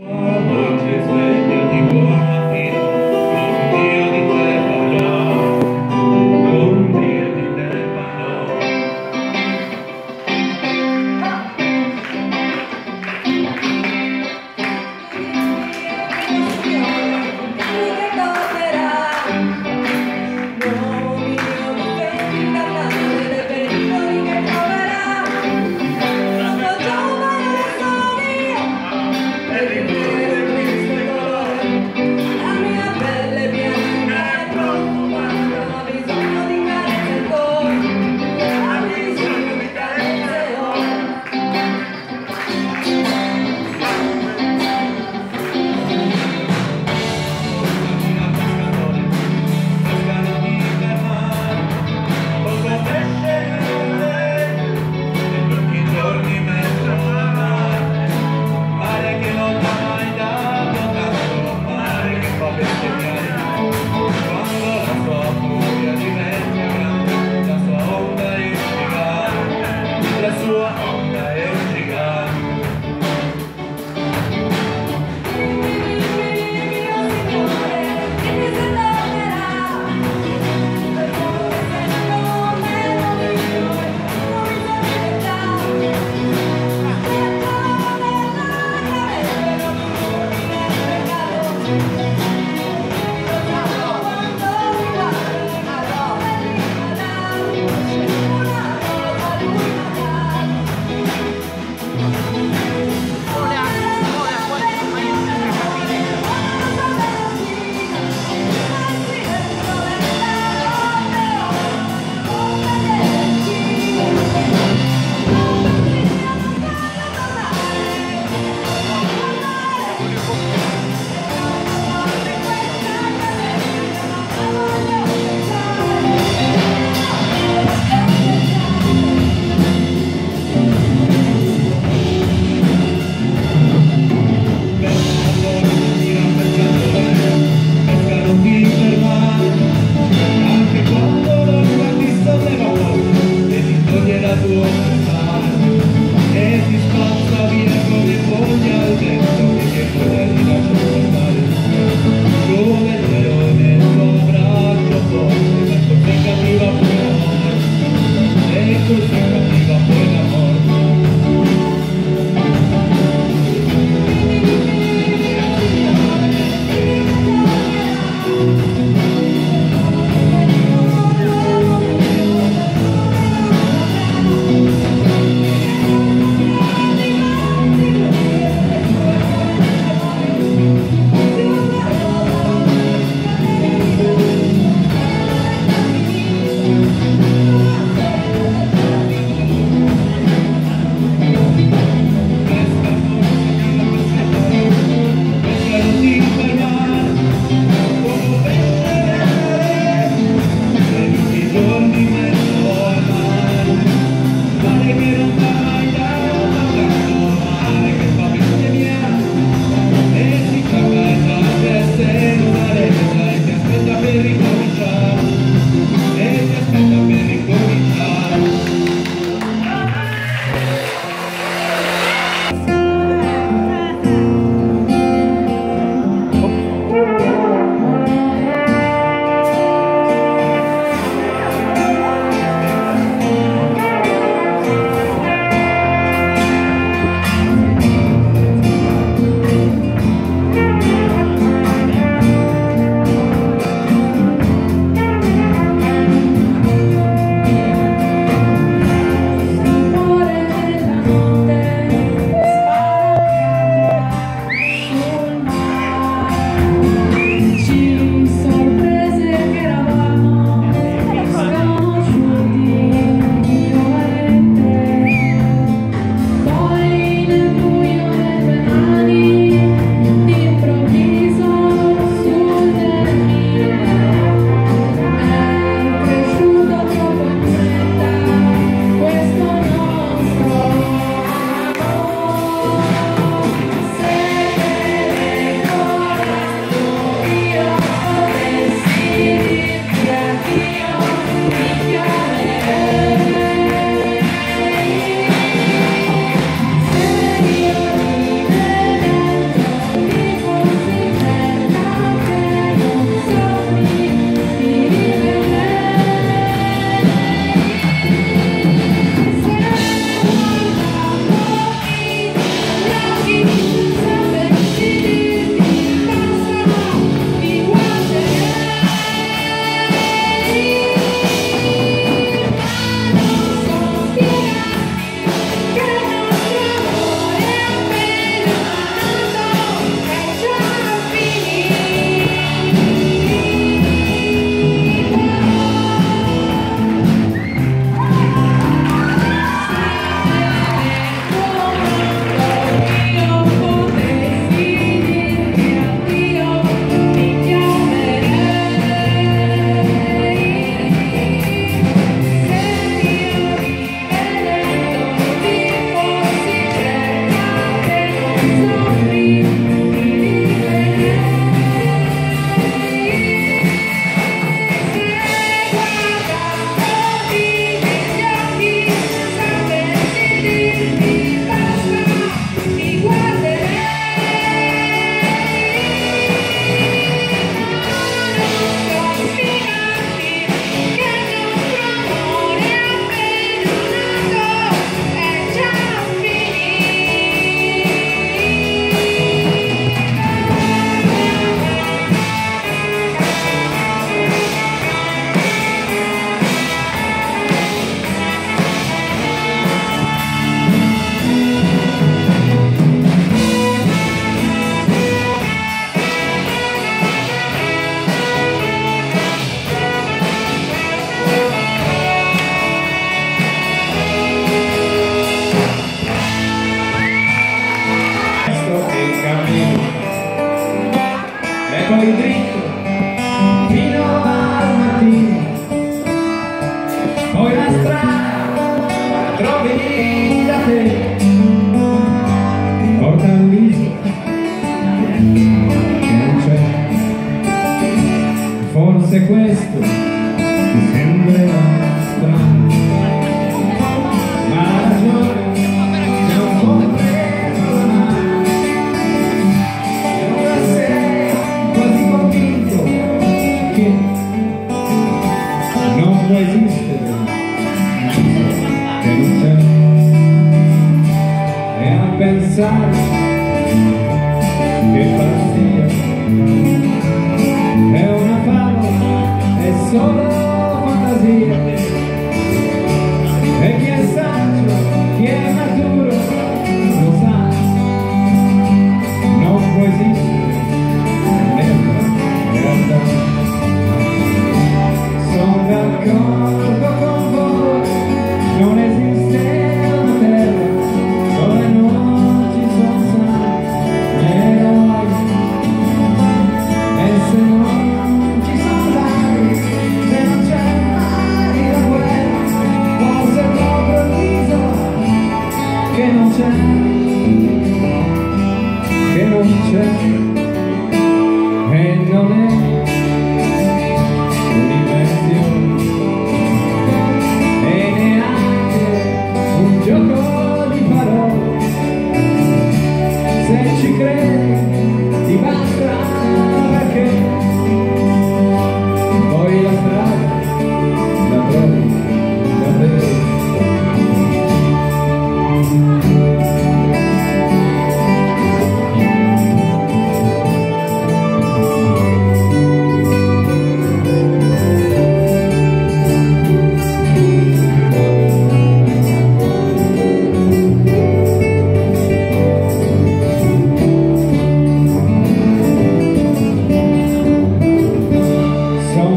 Oggi sveglia di buon mattino, con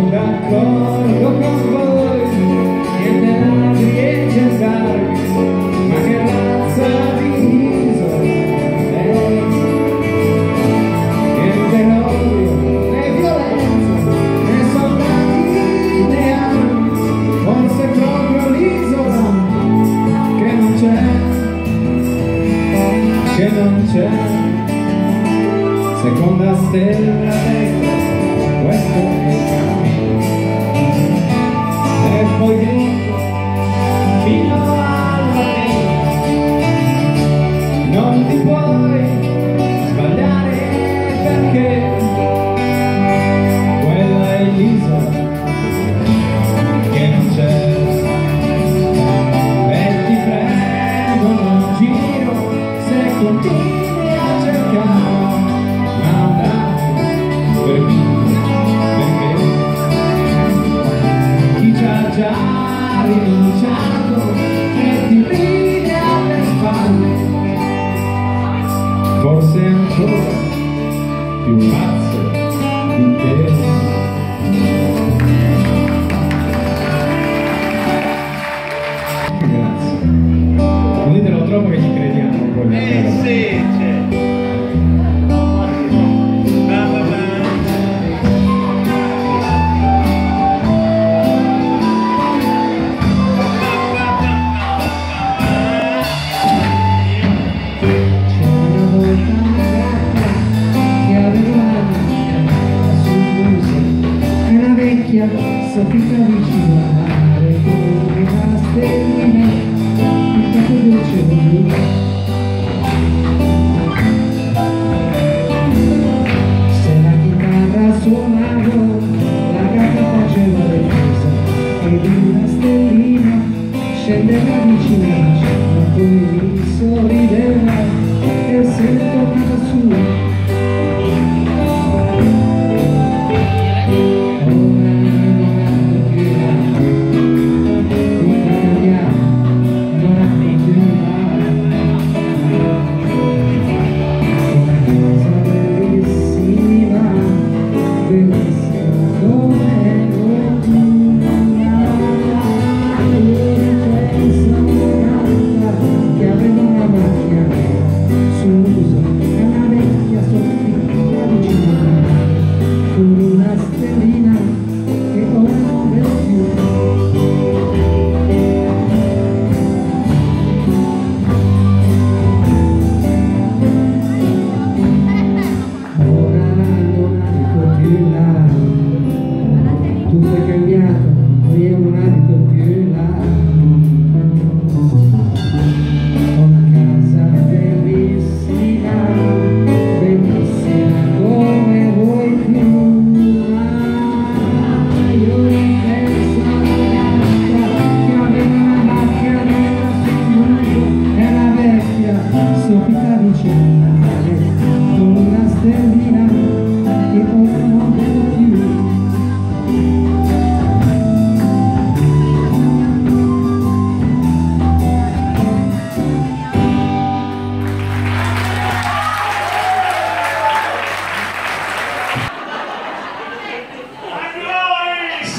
un con voi niente da riecheggiare ma che razza di viso è? Niente odio né violenza né soldati né armi. Forse proprio l'isola che non c'è che non c'è. Seconda stella.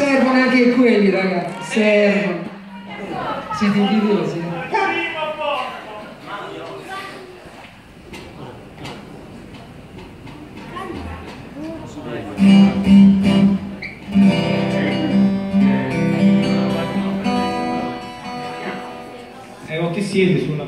servono anche quelli ragazzi servono siete invidiosi no? E eh, o ti siedi su una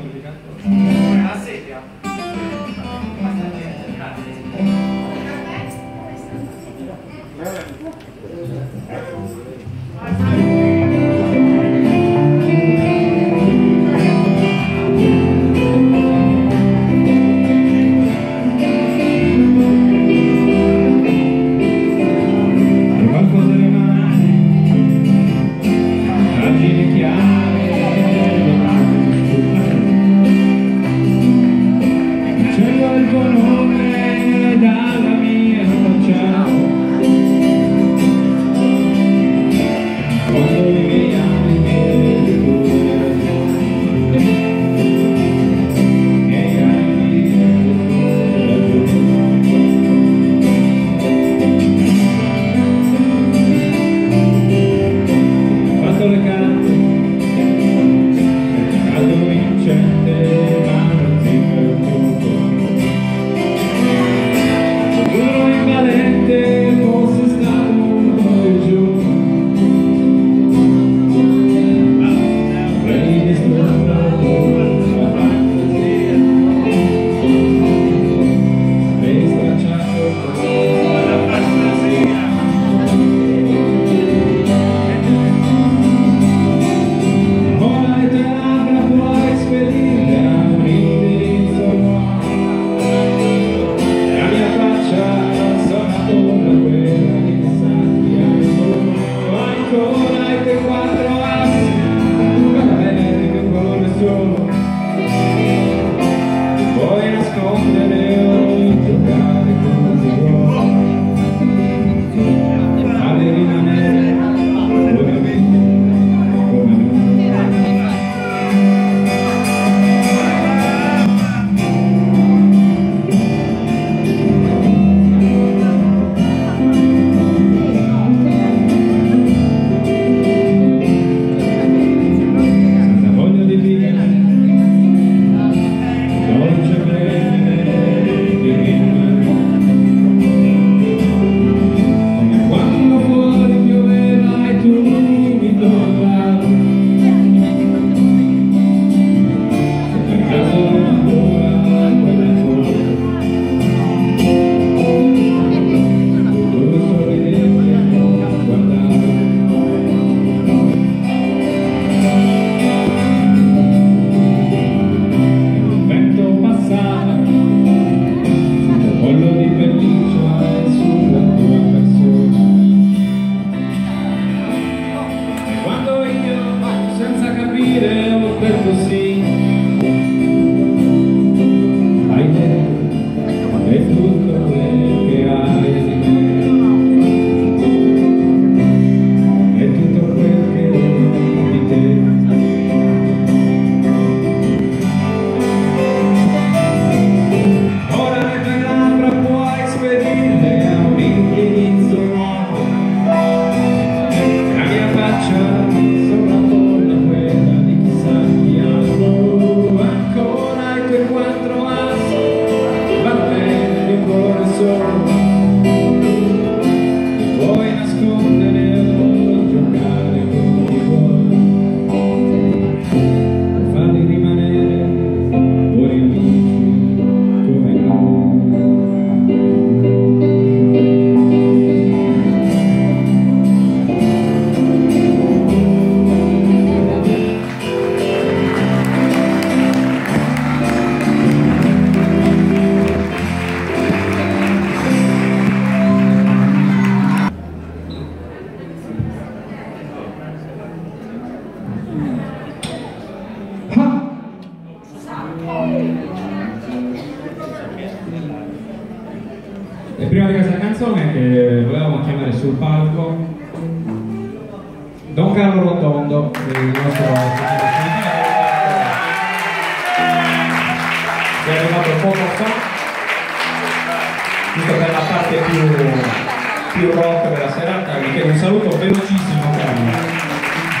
più rock della serata, anche un saluto velocissimo Carlo.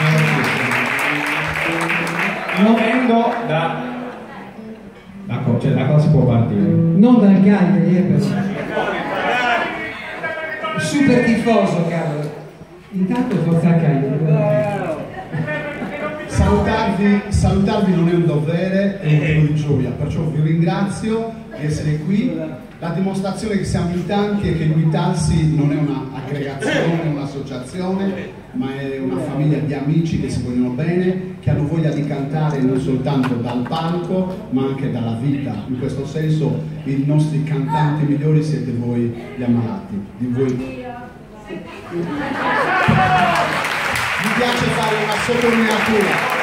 Velocissimo. Io vengo da... da co- cioè da cosa si può partire? Non dal Cagliari, eh però. Super tifoso Carlo. Intanto forza Cagliari. Salutarvi, salutarvi non è un dovere, è un motivo di gioia, perciò vi ringrazio di essere qui. La dimostrazione che siamo in tanti è che Guitalsi non è un'aggregazione, un'associazione, ma è una famiglia di amici che si vogliono bene, che hanno voglia di cantare non soltanto dal palco, ma anche dalla vita. In questo senso i nostri cantanti migliori siete voi gli ammalati, di voi mi piace fare una sottolineatura.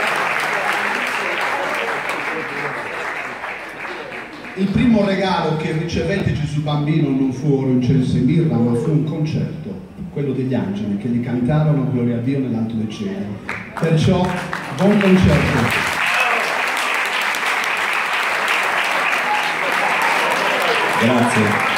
Il primo regalo che ricevette Gesù bambino non fu oro, incenso e mirra, ma fu un concerto, quello degli angeli, che gli cantarono gloria a Dio nell'alto dei cieli. Perciò, buon concerto. Grazie.